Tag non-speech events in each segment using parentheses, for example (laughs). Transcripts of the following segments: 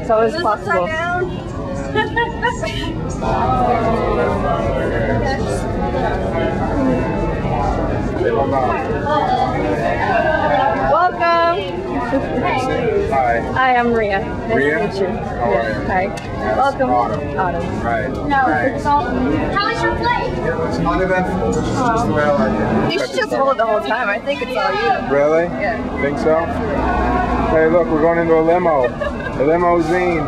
It's always possible. Welcome. (laughs) (laughs) Hi. Hi, I'm Ria. Nice Maria? to meet you. How are you? Hi. Welcome. Autumn. Autumn. Right. No, Right. it's all. How was your flight? It's uneventful, which is just oh. the way I like it. You should just hold it the whole time. I think it's all you. Really? Yeah. Think so? Hey, look, we're going into a limo. A limousine.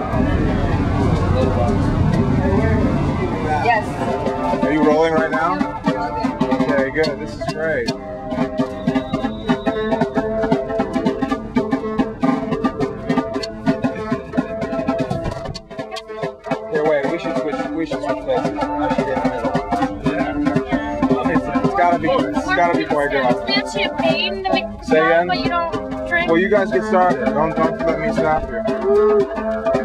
Yes. Are you rolling right now? Okay, good. This is great. Should switch. We should switch places. I should get in the middle. It's, it's gotta be. It's gotta be quite good. We have champagne to make Say again? but you don't drink. Well, you guys get started. Don't don't let me stop you.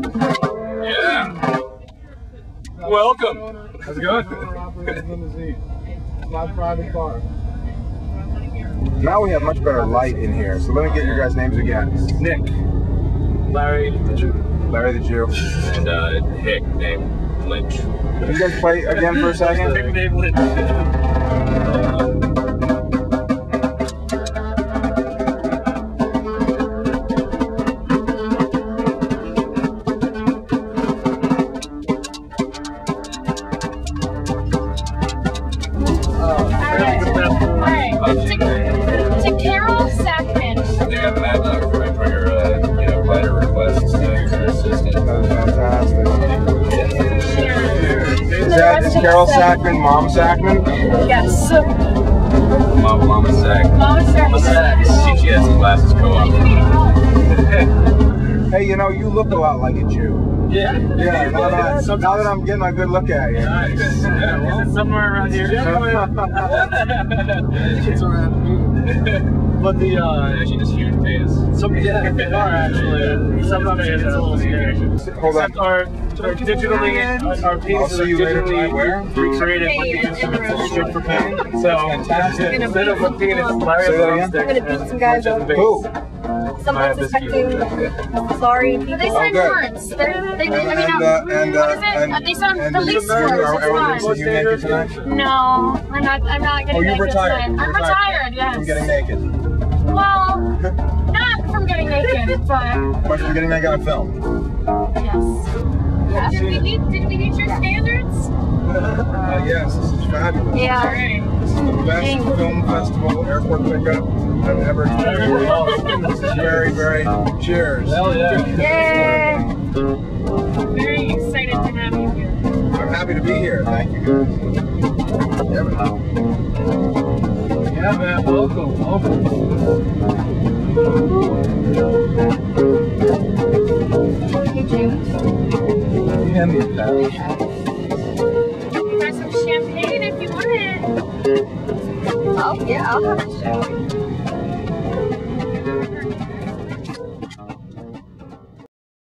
Yeah. Welcome. How's it going? (laughs) My private car. Now we have much better light in here, so let me get your guys' names again. Nick. Larry the Jew. Larry the Jew. And uh, Hick, name Lynch. Can you guys play again for a second? (laughs) Hick, name Lynch. Cheers. Is that is Carol Sakmann, Mom Sakmann? Yes. Mama, Mama Sack. Mama Mama Sack. Sack. She, she has some glasses co-op. Hey, you know, you look a lot like a Jew. Yeah. Yeah, now that, now that I'm getting a good look at you. Nice. Yeah, well, somewhere around here. It's (laughs) around. But the uh, Actually, just huge face. some yeah, (laughs) they are actually. Sometimes it's a little scary. Hold on. Except our, our digitally, our, our pieces are see you later tonight. Where? digitally recreated with the instruments that are stripped for painting. So instead of looking at Larry Say that again? I'm gonna beat some guys up. Who? Someone suspecting. Sorry. But they signed good. warrants. They're, they, I mean, And, uh, and, uh, what is it? and- Uh, they signed and police is it married? warrants. Are- are It's fine. tonight? No, I'm not. I'm not getting Oh, you're naked retired. tonight. I'm You're retired. Yes. From getting naked. Well, not from getting naked, (laughs) but But from getting naked on film. yes. Did we meet? Did we meet your standards? (laughs) Uh, yes, this is fabulous. Yeah. This is the best film festival airport pickup I've ever experienced. This is very, very cheers. Hell yeah. Yay. Very excited to have you here. I'm happy to be here. Thank you guys. Yeah, but- Yeah, man. Welcome. Welcome. Hey, James. Hand me that. You got some champagne if you want it. Oh, yeah, I'll have a show.